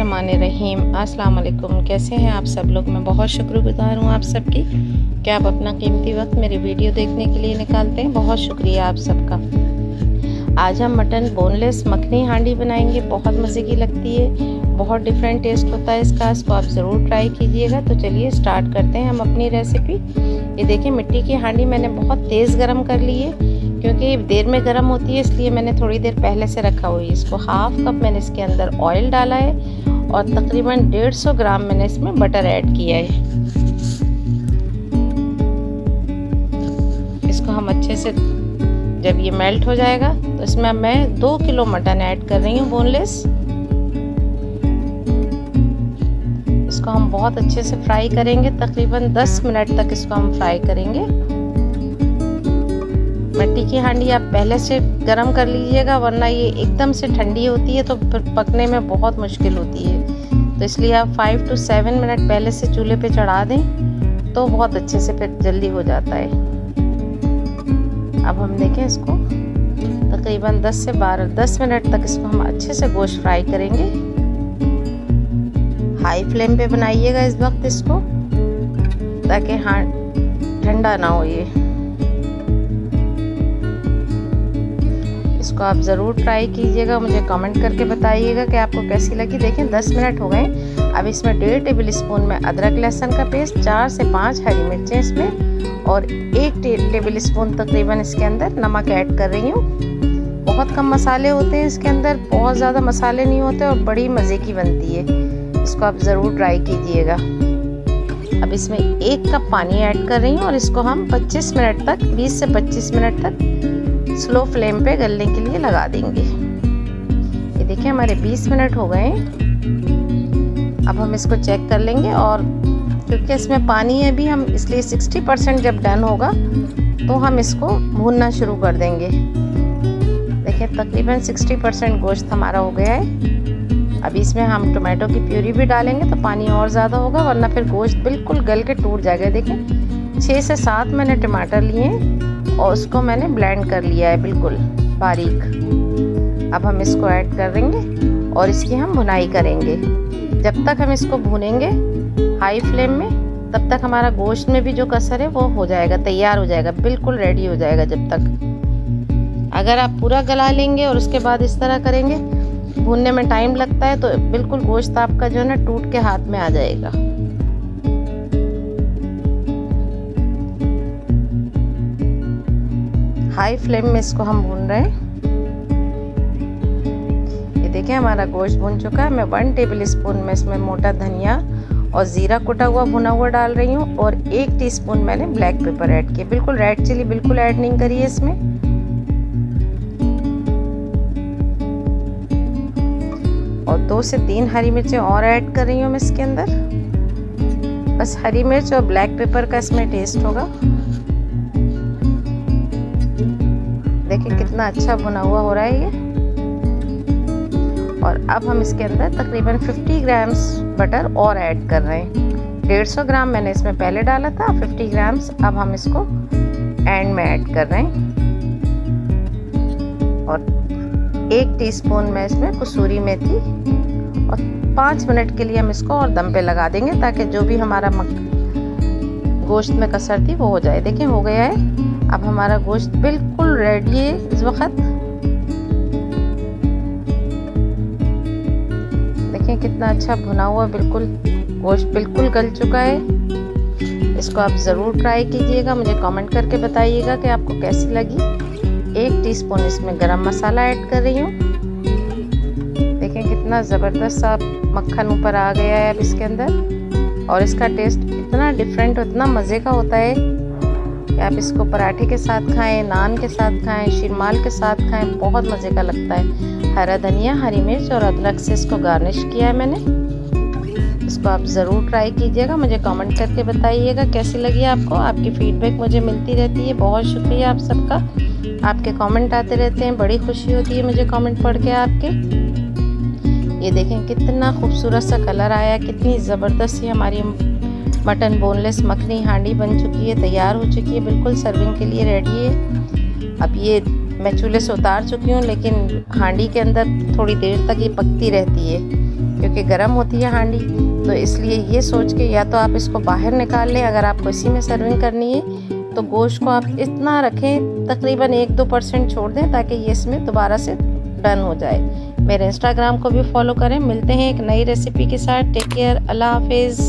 रहीम, अस्सलाम वालेकुम। कैसे हैं आप सब लोग? मैं बहुत शुक्रगुजार हूँ आप सबकी कि आप अपना कीमती वक्त मेरी वीडियो देखने के लिए निकालते हैं। बहुत शुक्रिया आप सबका। आज हम मटन बोनलेस मखनी हांडी बनाएँगे। बहुत मज़े की लगती है। बहुत डिफरेंट टेस्ट होता है इसका। इसको आप ज़रूर ट्राई कीजिएगा। तो चलिए स्टार्ट करते हैं हम अपनी रेसिपी ये देखिए, मिट्टी की हांडी मैंने बहुत तेज़ गर्म कर ली है, क्योंकि देर में गर्म होती है, इसलिए मैंने थोड़ी देर पहले से रखा हुई है। इसको हाफ़ कप मैंने इसके अंदर ऑयल डाला है और तकरीबन 150 ग्राम मैंने इसमें बटर ऐड किया है। इसको हम अच्छे से जब ये मेल्ट हो जाएगा तो इसमें मैं दो किलो मटन ऐड कर रही हूँ बोनलेस इसको हम बहुत अच्छे से फ्राई करेंगे, तकरीबन 10 मिनट तक इसको हम फ्राई करेंगे। मिट्टी की हांडी आप पहले से गर्म कर लीजिएगा, वरना ये एकदम से ठंडी होती है तो फिर पकने में बहुत मुश्किल होती है। तो इसलिए आप फाइव टू सेवन मिनट पहले से चूल्हे पे चढ़ा दें तो बहुत अच्छे से फिर जल्दी हो जाता है। अब हम देखें इसको। तकरीबन 10 से 12 10 मिनट तक इसको हम अच्छे से गोश्त फ्राई करेंगे। हाई फ्लेम पे बनाइएगा इस वक्त इसको, ताकि हाँ ठंडा ना हो ये। इसको आप ज़रूर ट्राई कीजिएगा, मुझे कमेंट करके बताइएगा कि आपको कैसी लगी। देखें 10 मिनट हो गए। अब इसमें डेढ़ टेबल स्पून में अदरक लहसुन का पेस्ट, चार से पाँच हरी मिर्चें इसमें, और एक टेबल स्पून तकरीबन इसके अंदर नमक ऐड कर रही हूँ। बहुत कम मसाले होते हैं इसके अंदर, बहुत ज़्यादा मसाले नहीं होते और बड़ी मज़े की बनती है। इसको आप ज़रूर ट्राई कीजिएगा। अब इसमें एक कप पानी ऐड कर रही हूँ और इसको हम 25 मिनट तक 20 से 25 मिनट तक स्लो फ्लेम पे गलने के लिए लगा देंगे। ये देखिए, हमारे 20 मिनट हो गए अब हम इसको चेक कर लेंगे और क्योंकि इसमें पानी है भी, हम इसलिए 60 परसेंट जब डन होगा तो हम इसको भूनना शुरू कर देंगे। देखिए, तकरीबन 60 परसेंट गोश्त हमारा हो गया है। अब इसमें हम टोमेटो की प्यूरी भी डालेंगे तो पानी और ज़्यादा होगा, वरना फिर गोश्त बिल्कुल गल के टूट जाएगा। देखिए छः से सात मैंने टमाटर लिए और उसको मैंने ब्लेंड कर लिया है बिल्कुल बारीक। अब हम इसको ऐड कर देंगे और इसकी हम भुनाई करेंगे। जब तक हम इसको भूनेंगे हाई फ्लेम में, तब तक हमारा गोश्त में भी जो कसर है, वो हो जाएगा, तैयार हो जाएगा, बिल्कुल रेडी हो जाएगा जब तक। अगर आप पूरा गला लेंगे और उसके बाद इस तरह करेंगे, भूनने में टाइम लगता है तो बिल्कुल गोश्त आपका जो है ना, टूट के हाथ में आ जाएगा। हाई फ्लेम में इसको हम भून रहे हैं। ये देखिए, हमारा गोश्त भून चुका है। मैं वन टेबल स्पून में इसमें मोटा धनिया और ज़ीरा कुटा हुआ, भुना हुआ डाल रही हूँ और एक टीस्पून मैंने ब्लैक पेपर ऐड किया। बिल्कुल रेड चिली बिल्कुल ऐड नहीं करी है इसमें। और दो से तीन हरी मिर्चें और ऐड कर रही हूँ मैं इसके अंदर। बस हरी मिर्च और ब्लैक पेपर का इसमें टेस्ट होगा। देखिए कितना अच्छा भुना हुआ हो रहा है ये। और अब हम इसके अंदर तकरीबन 50 ग्राम्स बटर और ऐड कर रहे हैं। 150 ग्राम मैंने इसमें पहले डाला था 50 ग्राम्स अब हम इसको एंड में ऐड कर रहे हैं। और एक टीस्पून में इसमें कसूरी मेथी, और पाँच मिनट के लिए हम इसको और दम पे लगा देंगे ताकि जो भी हमारा गोश्त में कसर थी वो हो जाए। देखें, हो गया है। अब हमारा गोश्त बिल्कुल रेडी है इस वक्त। देखें, कितना अच्छा भुना हुआ बिल्कुल, गोश्त बिल्कुल गल चुका है। इसको आप ज़रूर ट्राई कीजिएगा। मुझे कमेंट करके बताइएगा कि आपको कैसी लगी। एक टीस्पून इसमें गरम मसाला ऐड कर रही हूँ। देखें, कितना ज़बरदस्त सा मक्खन ऊपर आ गया है अब इसके अंदर। और इसका टेस्ट इतना डिफरेंट इतना मज़े का होता है कि आप इसको पराठे के साथ खाएँ, नान के साथ खाएँ, शिरमाल के साथ खाएँ, बहुत मज़े का लगता है। हरा धनिया, हरी मिर्च और अदरक से इसको गार्निश किया है मैंने। इसको आप ज़रूर ट्राई कीजिएगा, मुझे कमेंट करके बताइएगा कैसी लगी आपको। आपकी फ़ीडबैक मुझे मिलती रहती है। बहुत शुक्रिया आप सबका। आपके कमेंट आते रहते हैं, बड़ी खुशी होती है मुझे कमेंट पढ़ के आपके। ये देखें कितना खूबसूरत सा कलर आया, कितनी ज़बरदस्त ही हमारी मटन बोनलेस मखनी हांडी बन चुकी है, तैयार हो चुकी है, बिल्कुल सर्विंग के लिए रेडी है। अब ये मैं चूल्हे से उतार चुकी हूँ, लेकिन हांडी के अंदर थोड़ी देर तक ये पकती रहती है, क्योंकि गर्म होती है हांडी। तो इसलिए ये सोच के या तो आप इसको बाहर निकाल लें, अगर आपको इसी में सर्विंग करनी है तो गोश्त को आप इतना रखें, तकरीबन एक दो परसेंट छोड़ दें, ताकि ये इसमें दोबारा से डन हो जाए। मेरे इंस्टाग्राम को भी फॉलो करें। मिलते हैं एक नई रेसिपी के साथ। टेक केयर अल्लाह हाफिज़।